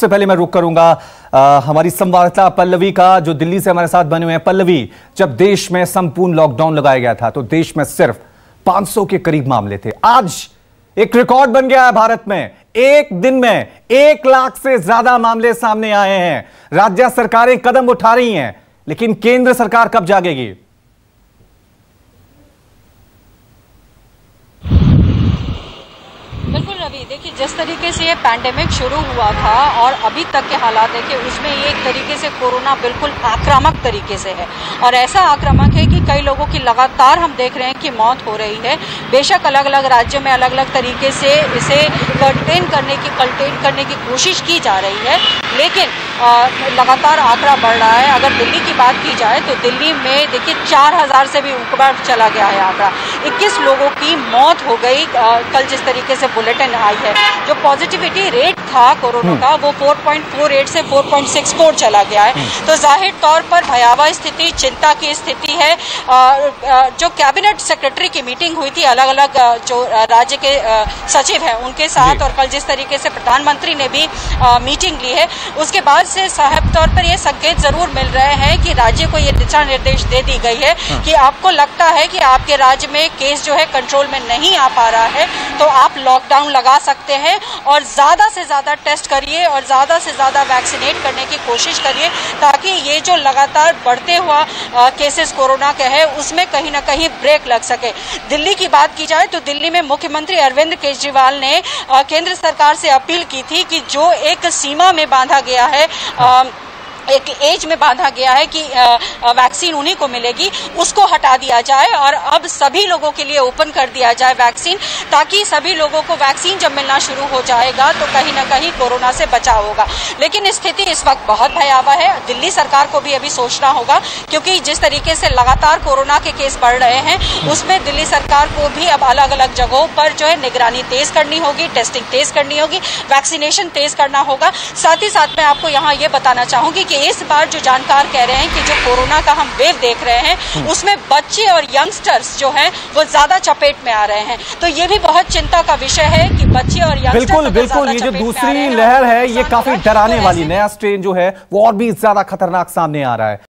सबसे पहले मैं रुक करूँगा आ, हमारी संवाददाता पल्लवी का जो दिल्ली से हमारे साथ बने हुए हैं। पल्लवी जब देश में संपूर्ण लॉकडाउन लगाया गया था तो देश में सिर्फ़ 500 के करीब मामले थे। आज एक रिकॉर्ड बन गया है भारत में। एक दिन में एक लाख से ज़्यादा मामले सामने आए हैं। राज्य सरकारें कदम उठा रही हैं लेकिन केंद्र सरकार कब जागेगी? रवि देखिए, जिस तरीके से ये पैंडेमिक शुरू हुआ था और अभी तक के हालात, देखिए, उसमें ये एक तरीके से कोरोना बिल्कुल आक्रामक तरीके से है। और ऐसा आक्रामक है कि कई लोगों की लगातार हम देख रहे हैं कि मौत हो रही है। बेशक अलग अलग राज्यों में अलग अलग तरीके से इसे कंटेन करने की कंटेन करने की कोशिश की जा रही है, लेकिन लगातार आंकड़ा बढ़ रहा है। अगर दिल्ली की बात की जाए तो दिल्ली में, देखिए, चार हज़ार से भी ऊपर चला गया है आंकड़ा। 21 लोगों की मौत हो गई। कल जिस तरीके से बुलेटिन आई है जो पॉजिटिविटी रेट था कोरोना। का वो 4.48 से 4.64 चला गया है हम्म। तो ज़ाहिर तौर पर भयावह स्थिति चिंता की स्थिति है जो कैबिनेट सेक्रेटरी की मीटिंग हुई थी अलग अलग जो राज्य के सचिव हैं उनके साथ और कल जिस तरीके से प्रधानमंत्री ने भी मीटिंग ली है उसके बाद से साहब तौर पर ये संकेत ज़रूर मिल रहे हैं कि राज्य को ये दिशा निर्देश दे दी गई है हाँ। कि आपको लगता है कि आपके राज्य में केस जो है कंट्रोल में नहीं आ पा रहा है तो आप लॉकडाउन लगा सकते हैं और ज़्यादा से ज़्यादा टेस्ट करिए और ज़्यादा से ज़्यादा वैक्सीनेट करने की कोशिश करिए ताकि ये जो लगातार बढ़ते हुआ केसेस कोरोना के है, उसमें कहीं ना कहीं ब्रेक लग सके। दिल्ली की बात की जाए तो दिल्ली में मुख्यमंत्री अरविंद केजरीवाल ने केंद्र सरकार से अपील की थी कि जो एक सीमा में बांधा गया है एक एज में बांधा गया है कि वैक्सीन उन्हीं को मिलेगी, उसको हटा दिया जाए और अब सभी लोगों के लिए ओपन कर दिया जाए वैक्सीन ताकि सभी लोगों को वैक्सीन जब मिलना शुरू हो जाएगा तो कहीं ना कहीं कोरोना से बचाव होगा। लेकिन स्थिति इस वक्त बहुत भयावह है। दिल्ली सरकार को भी अभी सोचना होगा क्योंकि जिस तरीके से लगातार कोरोना के केस बढ़ रहे हैं, उसमें दिल्ली सरकार को भी अब अलग अलग जगहों पर जो है निगरानी तेज करनी होगी टेस्टिंग तेज करनी होगी वैक्सीनेशन तेज करना होगा। साथ ही साथ मैं आपको यहाँ ये बताना चाहूँगी कि इस बार जो जानकार कह रहे हैं कि जो कोरोना का हम वेव देख रहे हैं हम्म। उसमें बच्चे और यंगस्टर्स जो हैं वो ज़्यादा चपेट में आ रहे हैं तो ये भी बहुत चिंता का विषय है कि बच्चे और यंगस्टर्स बिल्कुल बिल्कुल ये जो दूसरी लहर है ये काफ़ी डराने तो वाली नया स्ट्रेन जो है वो और भी ज़्यादा खतरनाक सामने आ रहा है